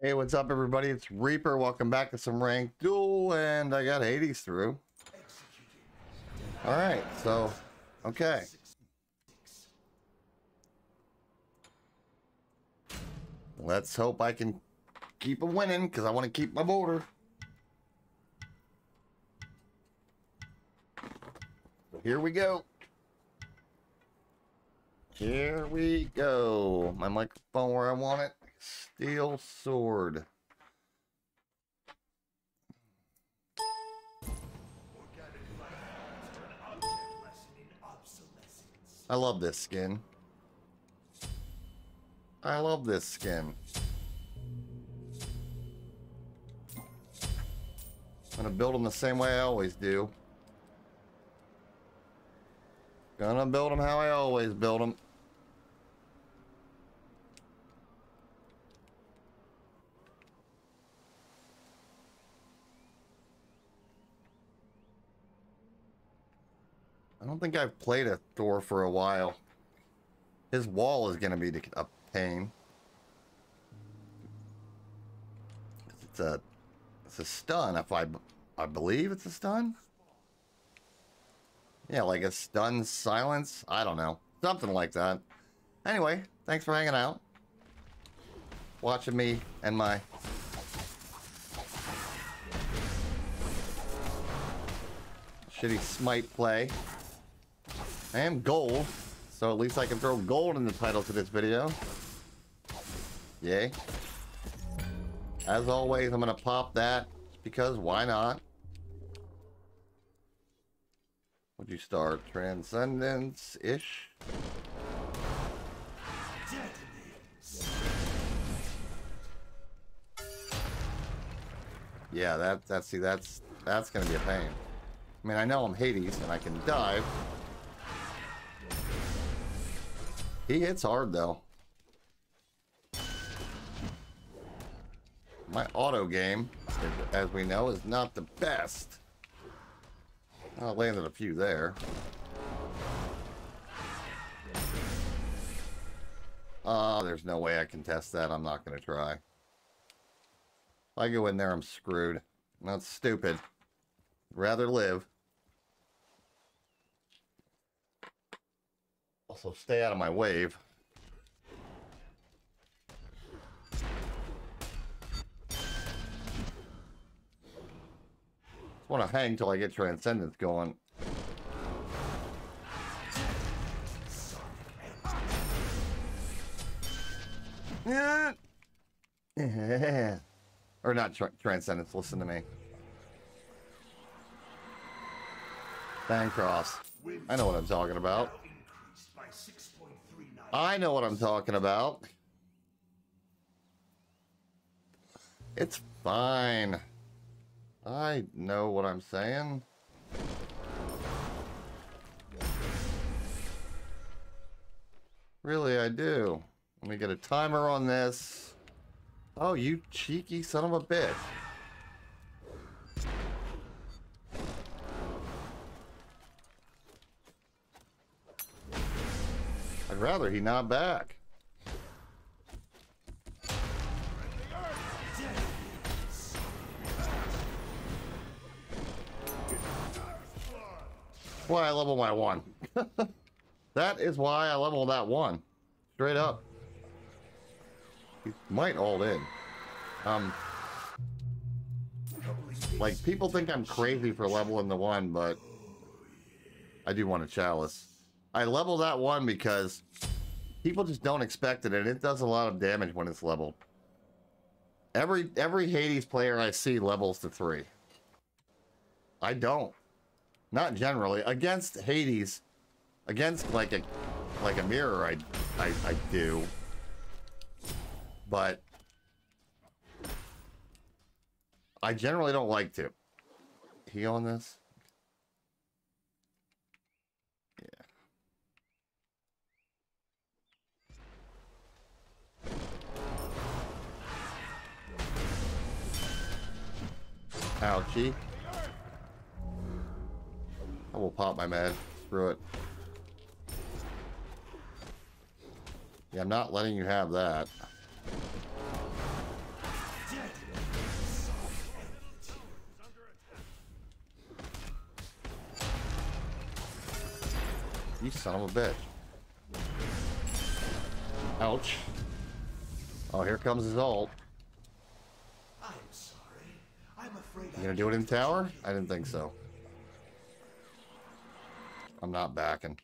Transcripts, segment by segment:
Hey, what's up, everybody? It's Reeper. Welcome back to some ranked duel, and I got Hades through. All right, so, okay. Let's hope I can keep it winning, because I want to keep my border. Here we go. Here we go. My microphone where I want it. Steel sword. I love this skin. I love this skin. I'm gonna build them the same way I always do. Gonna build them how I always build them. Don't think I've played a Thor for a while. His wall is going to be a pain. It's a, it's a stun. If I, I believe it's a stun. Yeah, like a stun silence. I don't know, something like that. Anyway, thanks for hanging out, watching me and my shitty smite play. I am gold, so at least I can throw gold in the title to this video. Yay. As always, I'm going to pop that because why not? Would you start? Transcendence-ish? Yeah, that, that, see, that's, that's gonna be a pain. I mean, I know I'm Hades and I can dive, He hits hard, though. My auto game, as we know, is not the best. I landed a few there. Oh, there's no way I can test that. I'm not going to try. If I go in there, I'm screwed. That's stupid. Rather live. Also, stay out of my wave. Just want to hang till I get Transcendence going. Yeah. or not tra Transcendence, listen to me. Bancroft's. I know what I'm talking about. I know what I'm talking about. It's fine. I know what I'm saying. Really, I do. Let me get a timer on this. Oh, you cheeky son of a bitch. I'd rather he not back. why I level my one. that is why I level that one. Straight up. He might hold in. Um, like, people think I'm crazy for leveling the one, but I do want a chalice. I level that one because people just don't expect it, and it does a lot of damage when it's leveled. Every every Hades player I see levels to three. I don't. Not generally. Against Hades, against like a like a mirror, I I, I do. But I generally don't like to. He on this? Ouchie. I will pop my med. Screw it. Yeah, I'm not letting you have that. You son of a bitch. Ouch. Oh, here comes his ult. You gonna do it in tower? I didn't think so. I'm not backing.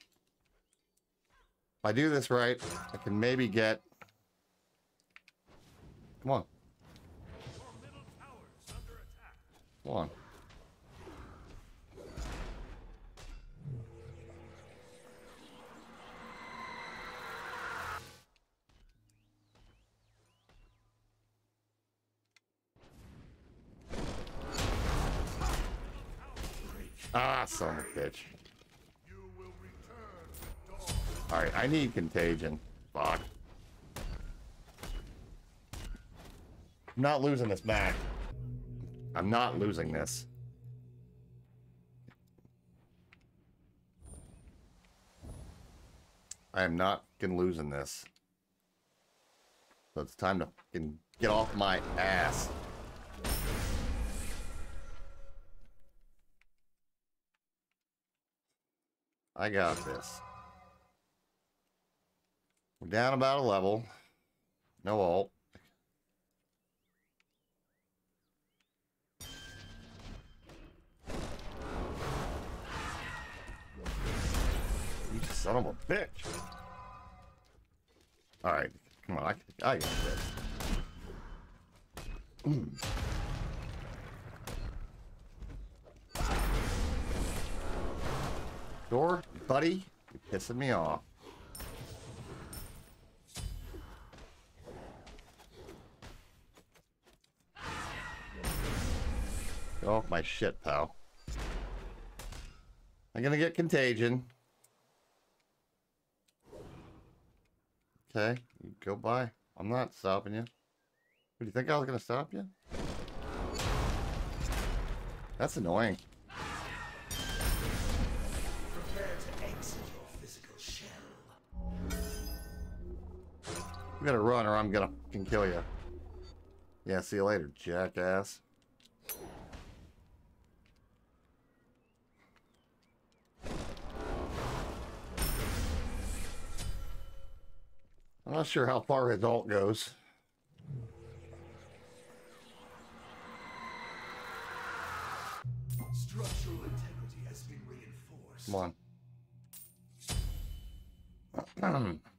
If I do this right, I can maybe get... Come on. Come on. Ah, son of a bitch. Alright, I need contagion. Fuck. I'm not losing this back. I'm not losing this. I am not fucking losing this. So it's time to get off my ass. I got this. We're down about a level. No ult. You son of a bitch. Alright, come on, I, I got this. Mm. Thor, buddy, you're pissing me off. Get off my shit, pal. I'm gonna get contagion. Okay, you go by. I'm not stopping you. Do you think I was gonna stop you? That's annoying. You gotta run or I'm gonna fucking kill you. Yeah, see you later, jackass. I'm not sure how far his ult goes. Structural integrity has been reinforced. Come on.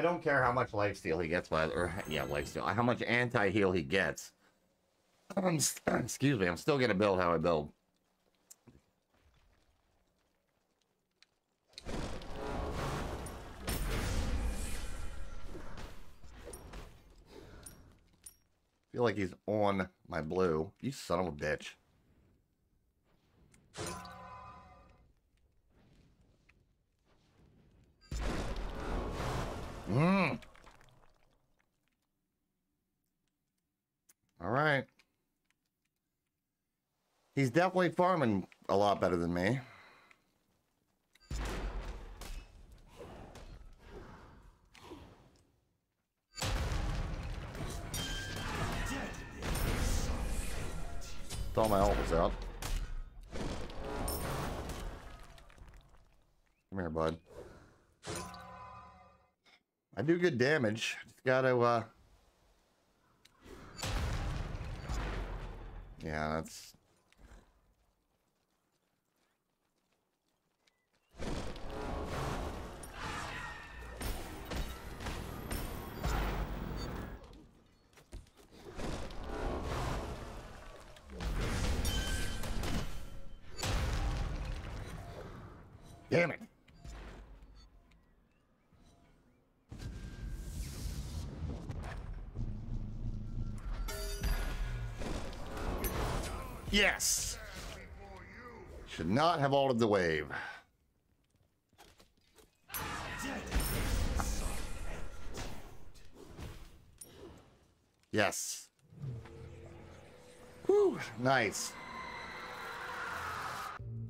I don't care how much lifesteal he gets, by or yeah, lifesteal. How much anti-heal he gets. Um, excuse me, I'm still gonna build how I build. feel like he's on my blue. You son of a bitch. Mm. All right. He's definitely farming a lot better than me. Thought my ult was out. Come here, bud. Do good damage. Just gotta, uh... Yeah, that's... Damn it. Yes. Should not have altered the wave. Yes. Whew, nice.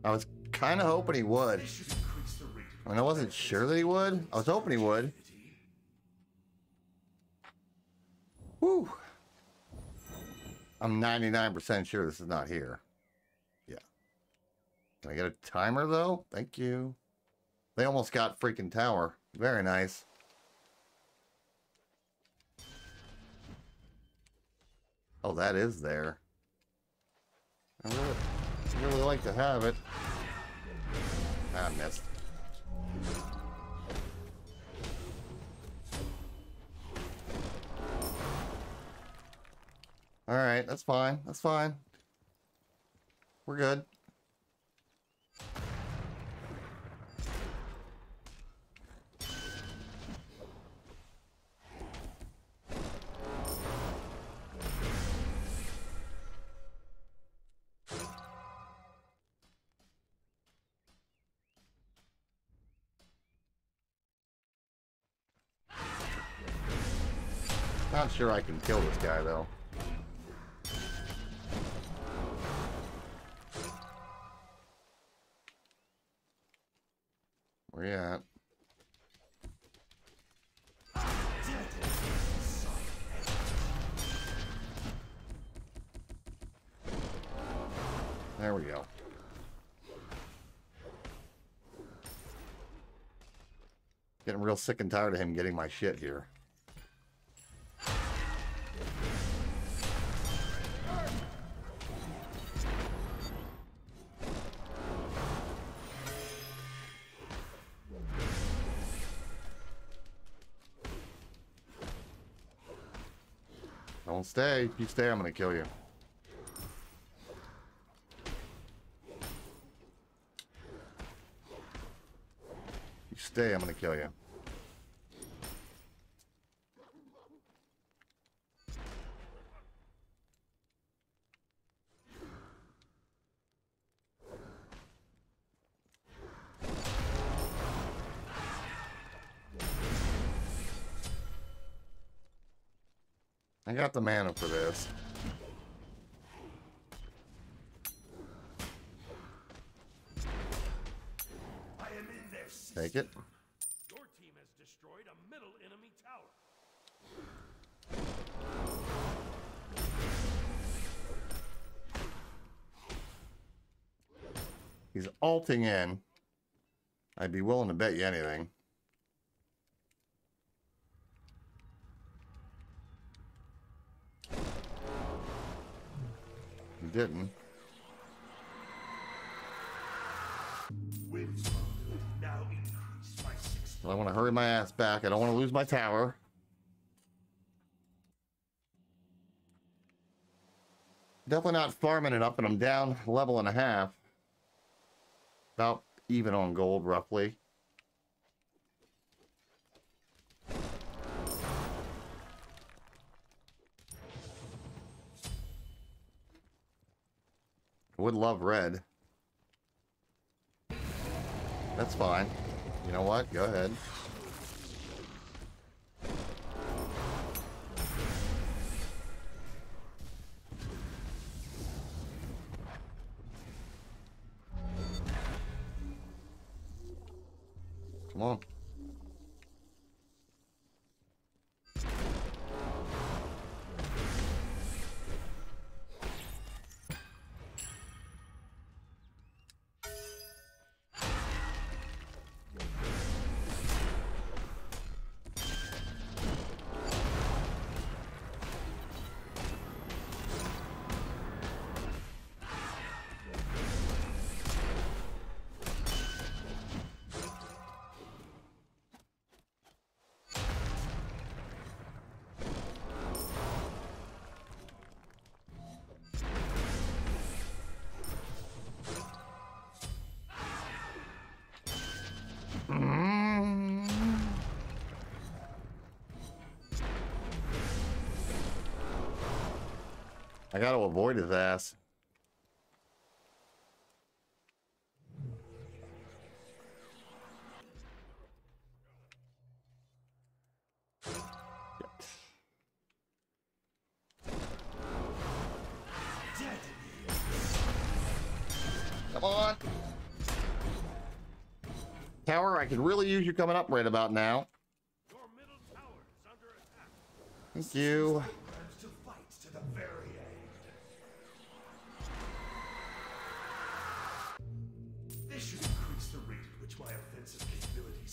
I was kind of hoping he would. I mean, I wasn't sure that he would. I was hoping he would. Whew. I'm 99% sure this is not here. Yeah. Can I get a timer though? Thank you. They almost got freaking tower. Very nice. Oh, that is there. I really, really like to have it. Ah, I missed. All right, that's fine. That's fine. We're good. Not sure I can kill this guy though. There we go. Getting real sick and tired of him getting my shit here. Don't stay. If you stay, I'm gonna kill you. Stay, I'm gonna kill you. I got the mana for this. Take it. Your team has destroyed a middle enemy tower. He's alting in. I'd be willing to bet you anything. He didn't. I want to hurry my ass back. I don't want to lose my tower. Definitely not farming it up, and I'm down level and a half. About even on gold, roughly. Would love red. That's fine. You know what? Go ahead. Come on. I gotta avoid his ass. Come on. Tower, I could really use you coming up right about now. Your tower is under. Thank you.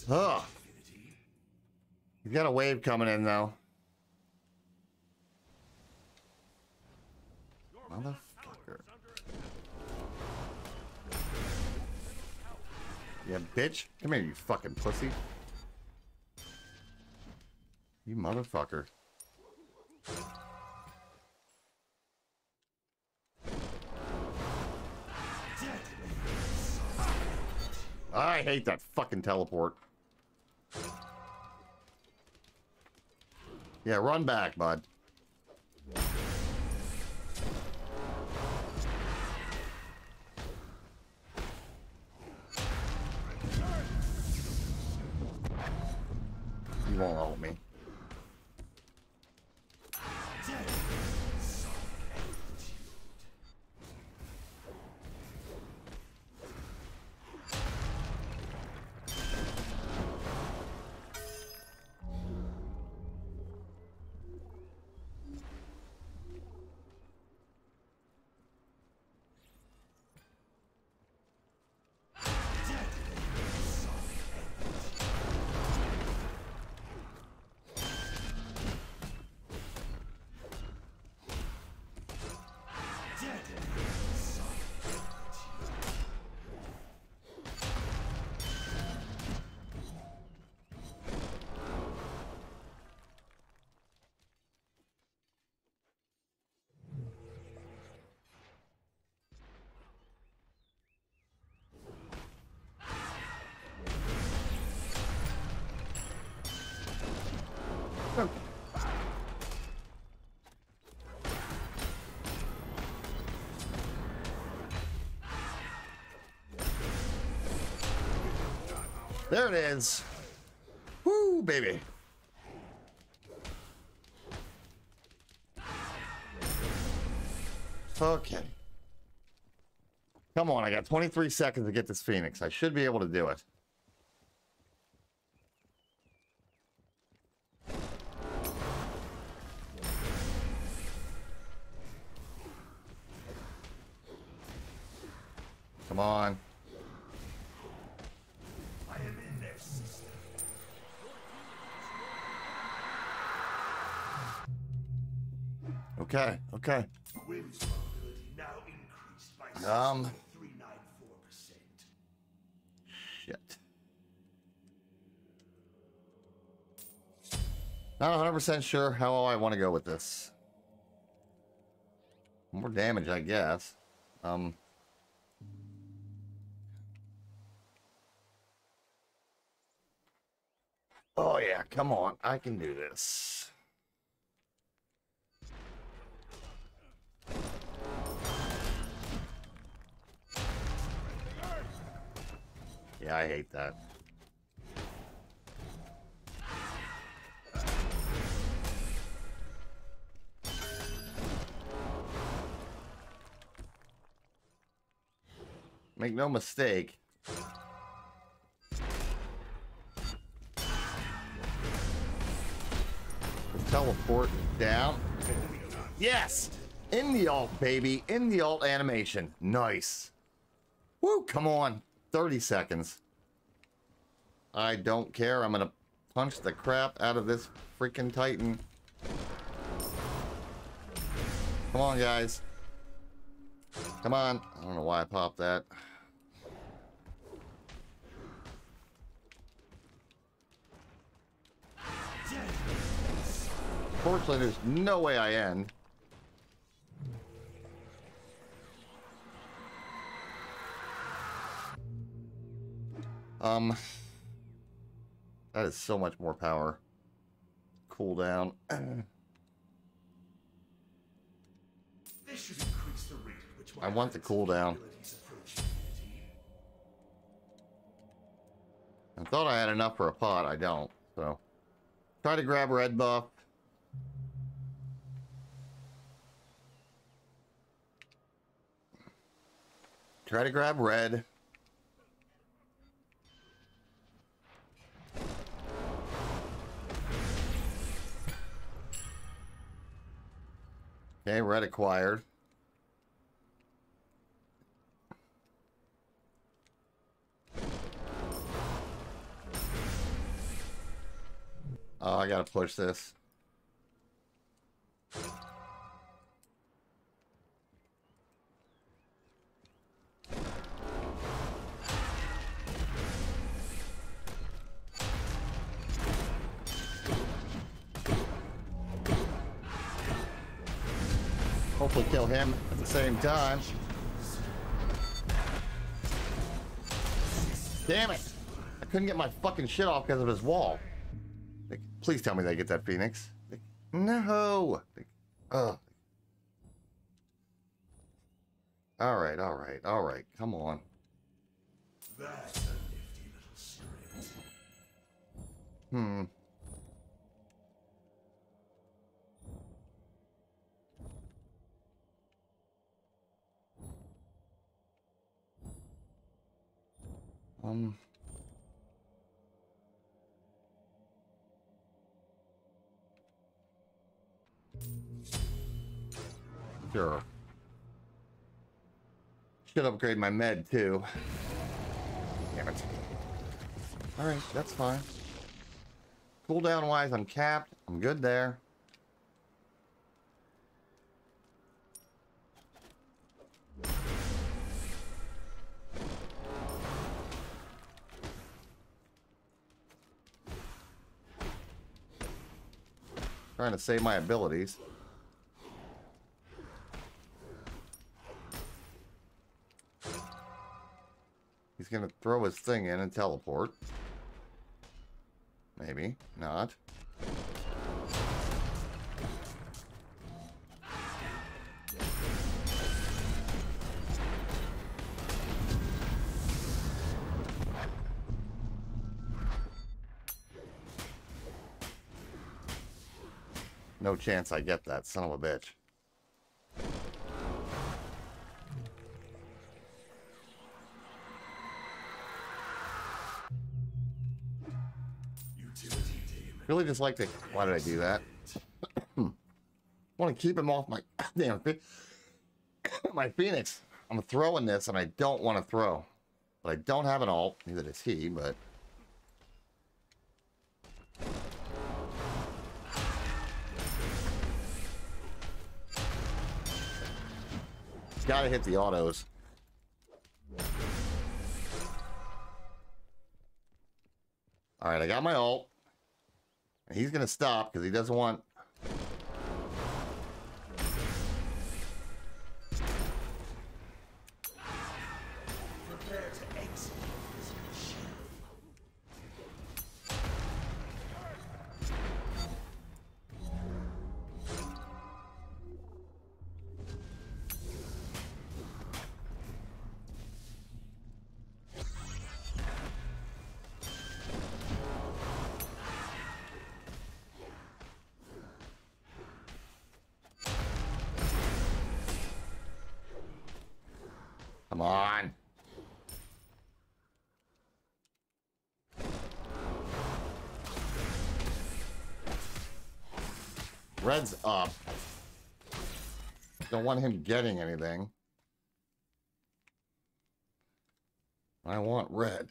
Ugh. He's got a wave coming in though. Motherfucker. Yeah, bitch. Come here, you fucking pussy. You motherfucker. I hate that fucking teleport. Yeah, run back, bud. You won't help me. There it is. Woo, baby. Okay. Come on, I got 23 seconds to get this Phoenix. I should be able to do it. Come on. Okay, okay. Wind's probability now increased by Um. 6.394%. Shit. Not 100% sure how I want to go with this. More damage, I guess. Um. Oh yeah, come on. I can do this. Yeah, I hate that. Make no mistake. Teleport down. Yes! In the alt, baby. In the alt animation. Nice. Woo, come on. 30 seconds. I don't care. I'm gonna punch the crap out of this freaking Titan. Come on, guys. Come on. I don't know why I popped that. Fortunately, there's no way I end. Um, that is so much more power. Rate which I want the cooldown. I thought I had enough for a pot. I don't. So, try to grab red buff. Try to grab red. Okay, red acquired. Oh, I gotta push this. Him at the same time. Damn it! I couldn't get my fucking shit off because of his wall. Like, please tell me they get that phoenix. Like, no. Like, ugh. All right, all right, all right. Come on. Hmm. Um. Sure. Should upgrade my med too. Damn it. Alright, that's fine. Cooldown wise, I'm capped. I'm good there. Trying to save my abilities. He's gonna throw his thing in and teleport. Maybe. Not. Chance I get that, son of a bitch. Really just like to. Why did I do that? Want to keep him off my damn my phoenix. I'm throwing this, and I don't want to throw, but I don't have an alt. Neither does he. But gotta hit the autos. All right, I got my. And he's gonna stop because he doesn't want. Come on. Red's up. Don't want him getting anything. I want red.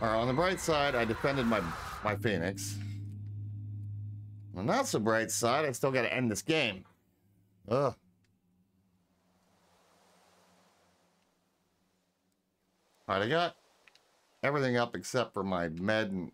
Alright, on the bright side, I defended my my Phoenix. The not so bright side, I still gotta end this game. Ugh. Alright, I got everything up except for my med and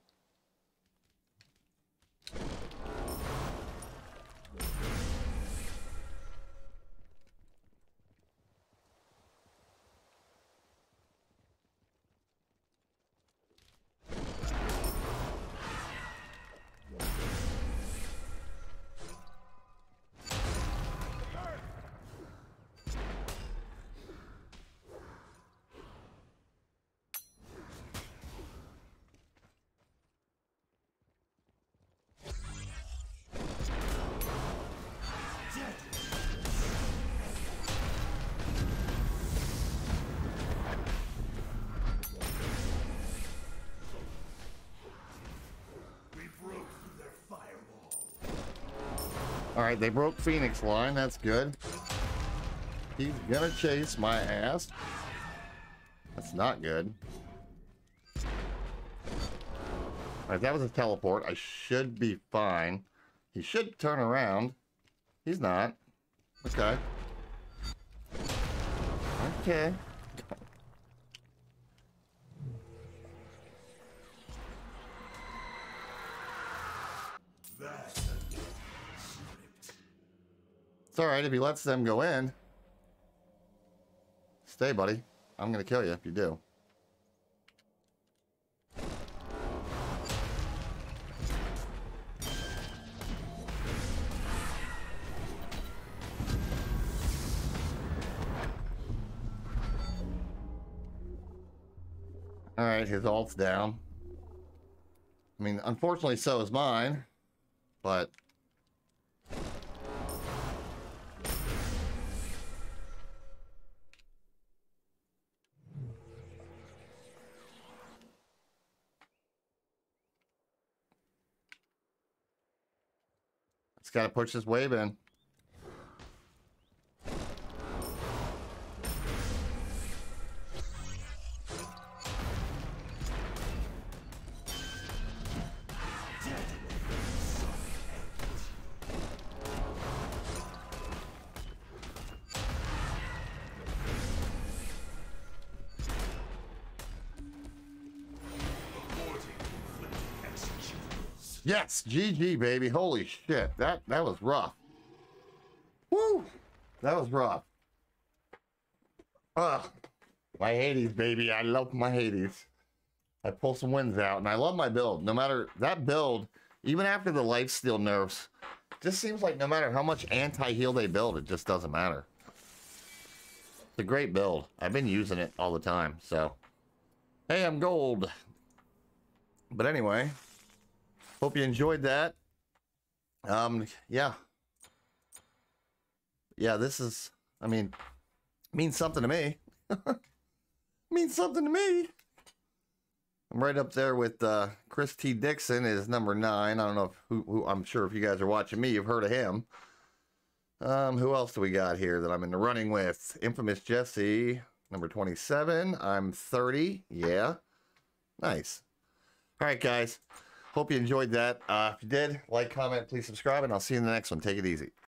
Alright, they broke Phoenix line, that's good. He's gonna chase my ass. That's not good. Alright, that was a teleport. I should be fine. He should turn around. He's not. Okay. Okay. It's alright if he lets them go in. Stay, buddy. I'm gonna kill you if you do. Alright, his ult's down. I mean, unfortunately, so is mine. But It's got to push this wave in. Yes, GG baby. Holy shit. That that was rough. Woo! That was rough. Ugh. My Hades, baby. I love my Hades. I pull some wins out, and I love my build. No matter that build, even after the lifesteal nerfs, just seems like no matter how much anti-heal they build, it just doesn't matter. It's a great build. I've been using it all the time, so. Hey, I'm gold. But anyway, Hope you enjoyed that. Um, yeah. Yeah, this is, I mean, means something to me. means something to me. I'm right up there with uh, Chris T. Dixon is number nine. I don't know if who, who I'm sure if you guys are watching me, you've heard of him. Um, who else do we got here that I'm in the running with? Infamous Jesse, number 27. I'm 30. Yeah. Nice. All right, guys. Hope you enjoyed that. Uh, if you did, like, comment, please subscribe, and I'll see you in the next one. Take it easy.